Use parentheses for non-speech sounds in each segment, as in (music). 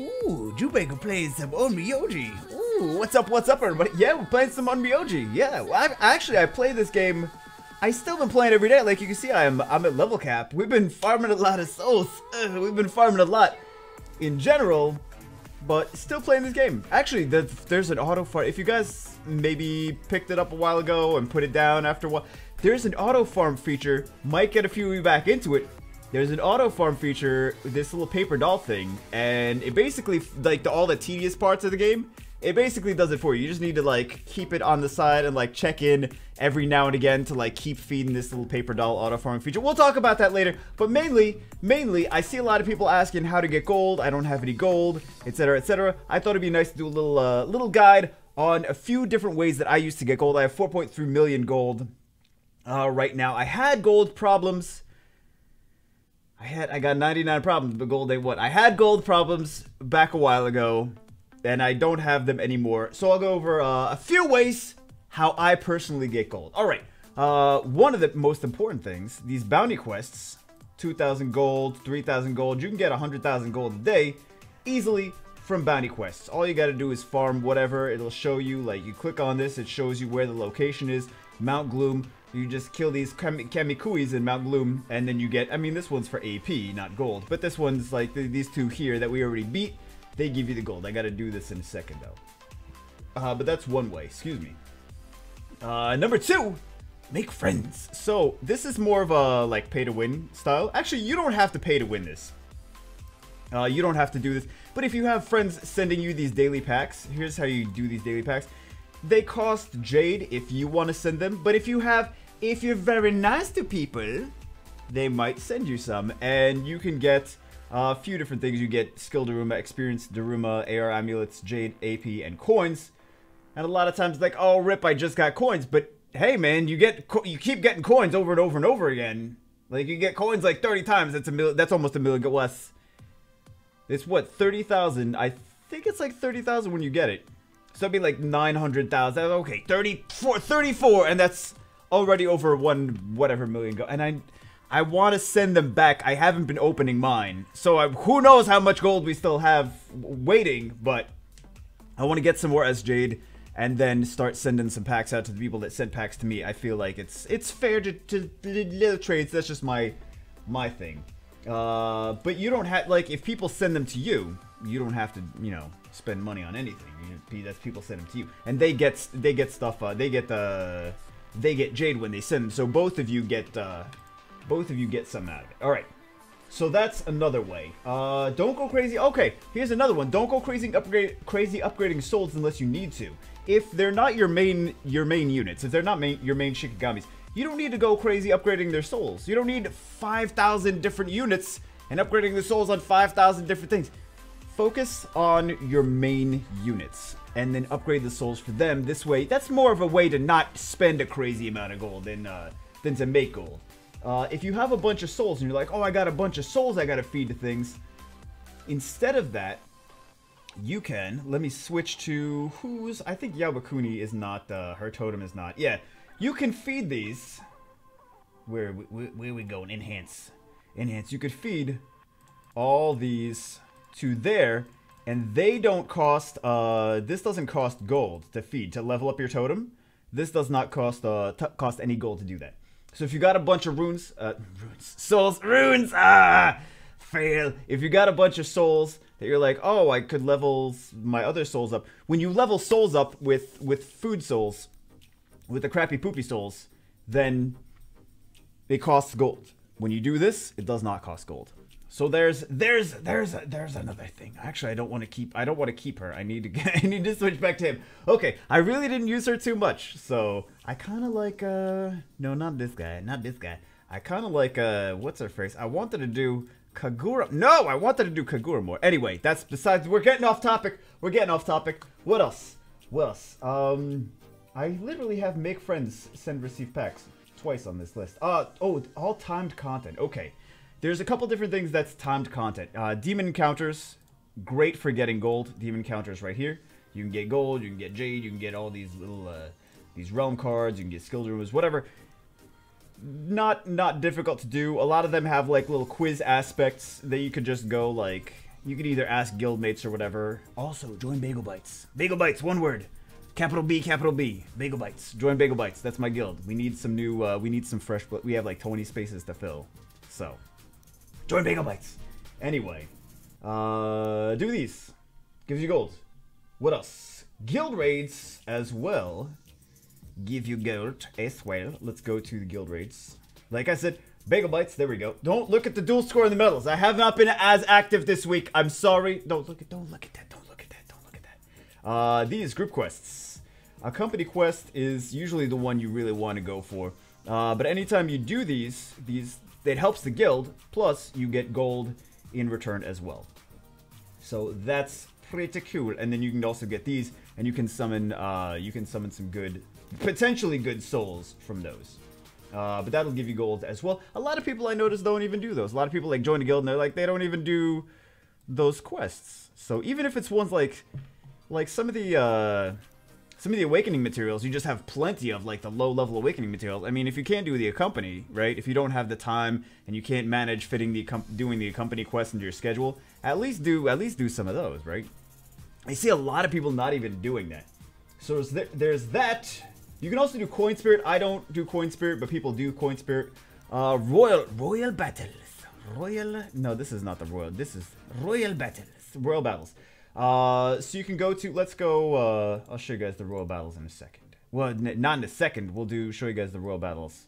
Ooh, Jubego playing some Onmyoji. Ooh, what's up, what's up, everybody? Yeah, we're playing some Onmyoji. Yeah, well, I, actually, I play this game. I still been playing every day. Like you can see, I'm I'm at level cap. We've been farming a lot of souls. Ugh, we've been farming a lot in general, but still playing this game. Actually, the, there's an auto farm. If you guys maybe picked it up a while ago and put it down after a while, there's an auto farm feature. Might get a few of you back into it there's an auto farm feature with this little paper doll thing, and it basically, like, the, all the tedious parts of the game, it basically does it for you. You just need to, like, keep it on the side and, like, check in every now and again to, like, keep feeding this little paper doll auto farming feature. We'll talk about that later, but mainly, mainly, I see a lot of people asking how to get gold. I don't have any gold, etc., etc. I thought it'd be nice to do a little, uh, little guide on a few different ways that I used to get gold. I have 4.3 million gold uh, right now. I had gold problems I had I got 99 problems, but gold ain't what. I had gold problems back a while ago, and I don't have them anymore. So I'll go over uh, a few ways how I personally get gold. All right. Uh, one of the most important things, these bounty quests, 2,000 gold, 3,000 gold. You can get 100,000 gold a day easily from bounty quests. All you got to do is farm whatever. It'll show you, like, you click on this, it shows you where the location is. Mount Gloom. You just kill these Kamikuis in Mount Gloom, and then you get, I mean, this one's for AP, not gold. But this one's like, these two here that we already beat, they give you the gold. I gotta do this in a second, though. Uh, but that's one way, excuse me. Uh, number two, make friends. So, this is more of a, like, pay-to-win style. Actually, you don't have to pay to win this. Uh, you don't have to do this. But if you have friends sending you these daily packs, here's how you do these daily packs. They cost Jade if you want to send them, but if you have, if you're very nice to people, they might send you some, and you can get uh, a few different things. You get skill Daruma, experience Daruma, AR amulets, Jade, AP, and coins. And a lot of times, like, oh, rip, I just got coins, but hey, man, you get you keep getting coins over and over and over again. Like you get coins like 30 times. That's a million. That's almost a million less. It's what 30,000. I think it's like 30,000 when you get it. So that'd be like 900,000. Okay, 34, 34, and that's already over one whatever million go. And I, I want to send them back. I haven't been opening mine, so I, who knows how much gold we still have waiting. But I want to get some more as Jade, and then start sending some packs out to the people that sent packs to me. I feel like it's it's fair to to little trades. That's just my my thing. Uh, but you don't have like if people send them to you, you don't have to you know spend money on anything. You, that's people send them to you, and they get they get stuff. Uh, they get the uh, they get Jade when they send them. So both of you get uh, both of you get some out of it. All right. So that's another way. Uh, don't go crazy. Okay, here's another one. Don't go crazy upgrade crazy upgrading souls unless you need to. If they're not your main your main units, if they're not main, your main Shikigamis, you don't need to go crazy upgrading their souls. You don't need 5,000 different units and upgrading the souls on 5,000 different things focus on your main units and then upgrade the souls for them. This way, that's more of a way to not spend a crazy amount of gold than, uh, than to make gold. Uh, if you have a bunch of souls and you're like, oh, I got a bunch of souls I gotta feed to things, instead of that, you can, let me switch to who's, I think Yabakuni is not, uh, her totem is not, yeah, you can feed these, where, where, where we going, enhance, enhance, you could feed all these to there, and they don't cost, uh, this doesn't cost gold to feed, to level up your totem. This does not cost, uh, cost any gold to do that. So if you got a bunch of runes, uh, runes, souls, runes, ah, fail. If you got a bunch of souls that you're like, oh, I could level my other souls up. When you level souls up with, with food souls, with the crappy poopy souls, then it costs gold. When you do this, it does not cost gold. So there's there's there's there's another thing. Actually, I don't want to keep I don't want to keep her. I need to get, (laughs) I need to switch back to him. Okay, I really didn't use her too much, so I kind of like uh no, not this guy, not this guy. I kind of like uh what's her face? I wanted to do Kagura. No, I wanted to do Kagura more. Anyway, that's besides. We're getting off topic. We're getting off topic. What else? What else? Um, I literally have make friends send receive packs twice on this list. Uh oh, all timed content. Okay. There's a couple different things that's timed content. Uh, demon encounters, great for getting gold. Demon encounters right here. You can get gold, you can get jade, you can get all these little uh, these realm cards, you can get skill rooms, whatever. Not not difficult to do. A lot of them have like little quiz aspects that you could just go like You could either ask guildmates or whatever. Also, join Bagel Bites. Bagel Bites, one word. Capital B, capital B. Bagel Bites. Join Bagel Bites. That's my guild. We need some new, uh, we need some fresh, but we have like 20 spaces to fill. So, join Bagel Bites. Anyway, uh, do these. Gives you gold. What else? Guild raids as well. Give you gold as well. Let's go to the guild raids. Like I said, Bagel Bites, there we go. Don't look at the dual score in the medals. I have not been as active this week. I'm sorry. Don't look at don't look at that. Don't look at that. Don't look at that. Uh these group quests. A company quest is usually the one you really want to go for. Uh, but anytime you do these, these it helps the guild, plus you get gold in return as well. So that's pretty cool. And then you can also get these, and you can summon uh, you can summon some good, potentially good souls from those. Uh, but that'll give you gold as well. A lot of people I notice don't even do those. A lot of people like join a guild and they're like they don't even do those quests. So even if it's ones like like some of the uh, some of the awakening materials, you just have plenty of like the low level awakening materials. I mean, if you can't do the accompany, right? If you don't have the time and you can't manage fitting the doing the accompany quest into your schedule, at least do at least do some of those, right? I see a lot of people not even doing that. So there's, there's that. You can also do coin spirit. I don't do coin spirit, but people do coin spirit. Uh, royal royal battles. Royal. No, this is not the royal. This is royal battles. Royal battles. Uh, so you can go to. Let's go. Uh, I'll show you guys the royal battles in a second. Well, not in a second. We'll do show you guys the royal battles.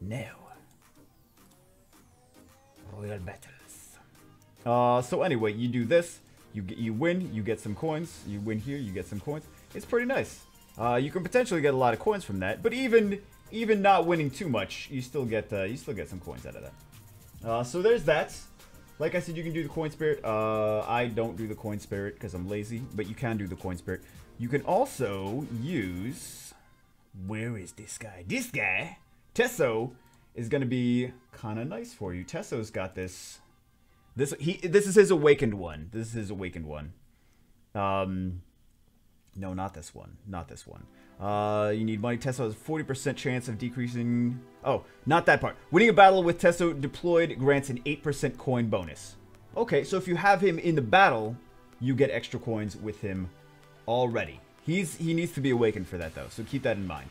Now. Royal battles. Uh, so anyway, you do this. You get you win. You get some coins. You win here. You get some coins. It's pretty nice. Uh, you can potentially get a lot of coins from that, but even even not winning too much, you still get uh, you still get some coins out of that. Uh, so there's that. Like I said, you can do the coin spirit. Uh, I don't do the coin spirit because I'm lazy, but you can do the coin spirit. You can also use. Where is this guy? This guy, Tesso, is gonna be kind of nice for you. Tesso's got this. This he this is his awakened one. This is his awakened one. Um, no, not this one. Not this one. Uh, you need money. Tesso has 40% chance of decreasing... Oh, not that part. Winning a battle with Tesso deployed grants an 8% coin bonus. Okay, so if you have him in the battle, you get extra coins with him already. He's He needs to be awakened for that, though, so keep that in mind.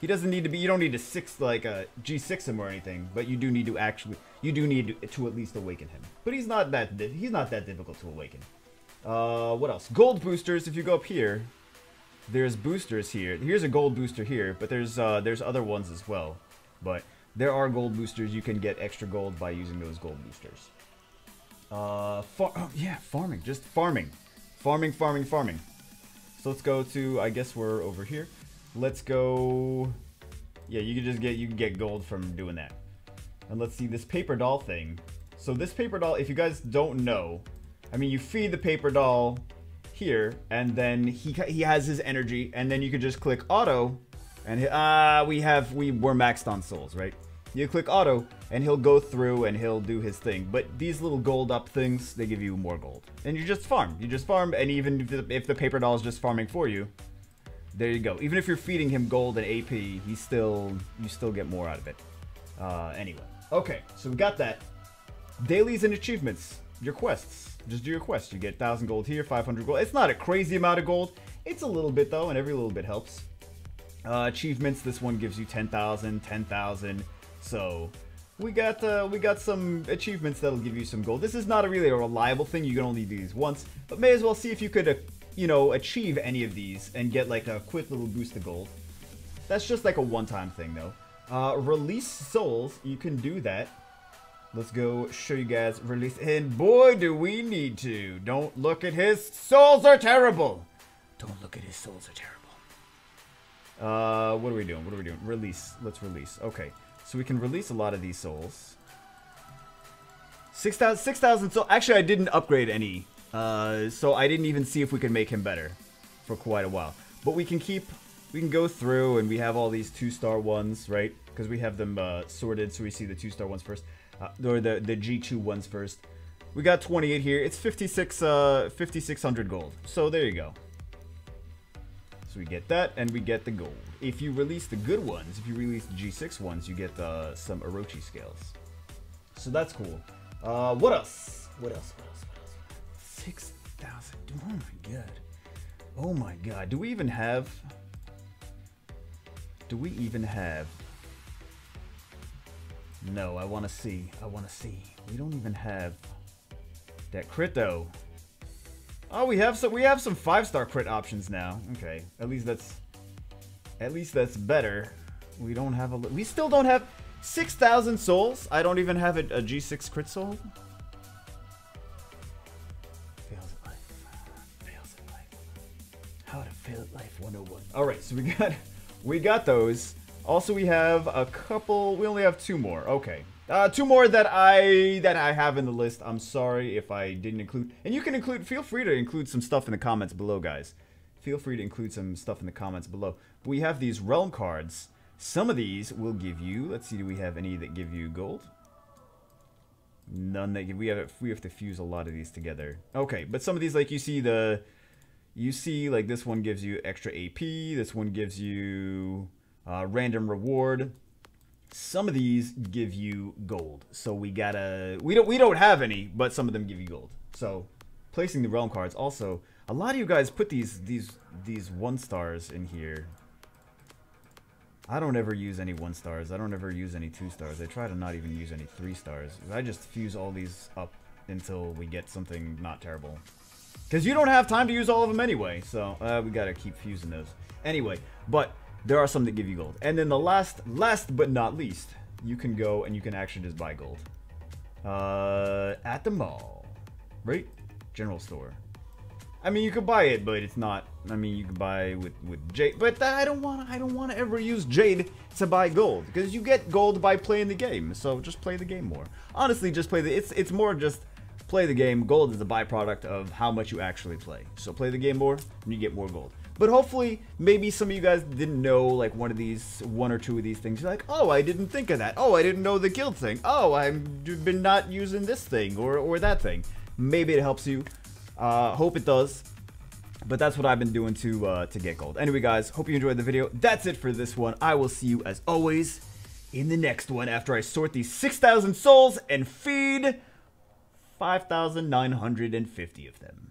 He doesn't need to be... You don't need to six like a G6 him or anything, but you do need to actually... You do need to, to at least awaken him. But he's not that... He's not that difficult to awaken. Uh, what else? Gold boosters, if you go up here, there's boosters here. Here's a gold booster here, but there's uh, there's other ones as well. But there are gold boosters. You can get extra gold by using those gold boosters. Uh, far oh, yeah, farming. Just farming. Farming, farming, farming. So let's go to, I guess we're over here. Let's go, yeah, you can just get, you can get gold from doing that. And let's see this paper doll thing. So this paper doll, if you guys don't know, I mean, you feed the paper doll here, and then he he has his energy, and then you can just click auto, and ah, uh, we have we were maxed on souls, right? You click auto, and he'll go through and he'll do his thing. But these little gold up things, they give you more gold, and you just farm. You just farm, and even if the, if the paper doll is just farming for you, there you go. Even if you're feeding him gold and AP, he still you still get more out of it. Uh, anyway, okay, so we got that. Dailies and achievements, your quests. Just do your quests. You get 1,000 gold here, 500 gold. It's not a crazy amount of gold. It's a little bit, though, and every little bit helps. Uh, achievements, this one gives you 10,000, 10,000. So, we got uh, we got some achievements that'll give you some gold. This is not a really a reliable thing. You can only do these once. But may as well see if you could, uh, you know, achieve any of these and get, like, a quick little boost of gold. That's just, like, a one-time thing, though. Uh, release souls, you can do that. Let's go show you guys release. And boy, do we need to. Don't look at his souls are terrible. Don't look at his souls are terrible. Uh, what are we doing? What are we doing? Release. Let's release. Okay. So we can release a lot of these souls. 6,000 6, souls. Actually, I didn't upgrade any. Uh, so I didn't even see if we could make him better for quite a while. But we can keep, we can go through and we have all these two-star ones, right? Because we have them uh, sorted so we see the two-star ones first uh, or the, the G2 ones first. We got 28 here. It's 56, uh, 5600 gold. So there you go. So we get that, and we get the gold. If you release the good ones, if you release the G6 ones, you get uh, some Orochi scales. So that's cool. Uh, what else? What else? What else? What else? 6,000. Oh my god. Oh my god. Do we even have... Do we even have... No, I want to see. I want to see. We don't even have that crit though. Oh, we have some we have some five-star crit options now. Okay. At least that's at least that's better. We don't have a we still don't have 6,000 souls. I don't even have a a G6 crit soul. Fails at life. Fails at life. How to fail at life 101. All right, so we got (laughs) we got those. Also, we have a couple. We only have two more. Okay, uh, two more that I that I have in the list. I'm sorry if I didn't include. And you can include. Feel free to include some stuff in the comments below, guys. Feel free to include some stuff in the comments below. But we have these realm cards. Some of these will give you. Let's see. Do we have any that give you gold? None that give. We have. We have to fuse a lot of these together. Okay, but some of these, like you see the. You see, like this one gives you extra AP. This one gives you uh, random reward. Some of these give you gold, so we gotta we don't we don't have any, but some of them give you gold. So placing the realm cards. Also, a lot of you guys put these these these one stars in here. I don't ever use any one stars. I don't ever use any two stars. I try to not even use any three stars. I just fuse all these up until we get something not terrible. Because you don't have time to use all of them anyway, so uh, we gotta keep fusing those. Anyway, but there are some that give you gold. And then the last, last but not least, you can go and you can actually just buy gold. Uh, at the mall, right? General store. I mean, you could buy it, but it's not. I mean, you could buy with with Jade, but I don't want. I don't want to ever use Jade to buy gold because you get gold by playing the game. So just play the game more. Honestly, just play the. It's it's more just play the game. Gold is a byproduct of how much you actually play. So play the game more, and you get more gold. But hopefully, maybe some of you guys didn't know like one of these, one or two of these things. You're like, oh, I didn't think of that. Oh, I didn't know the guild thing. Oh, I've been not using this thing or, or that thing. Maybe it helps you. Uh, hope it does. But that's what I've been doing to uh, to get gold. Anyway, guys, hope you enjoyed the video. That's it for this one. I will see you as always in the next one after I sort these 6,000 souls and feed 5,950 of them.